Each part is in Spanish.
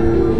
you.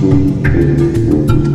Thank.